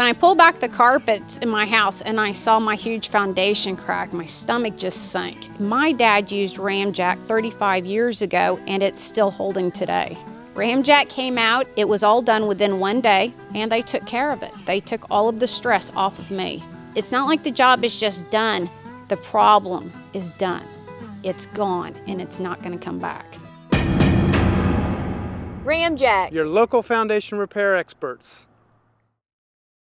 When I pulled back the carpets in my house and I saw my huge foundation crack, my stomach just sank. My dad used Ramjack 35 years ago and it's still holding today. Ramjack came out, it was all done within one day, and they took care of it. They took all of the stress off of me. It's not like the job is just done, the problem is done. It's gone and it's not going to come back. Ramjack. Your local foundation repair experts.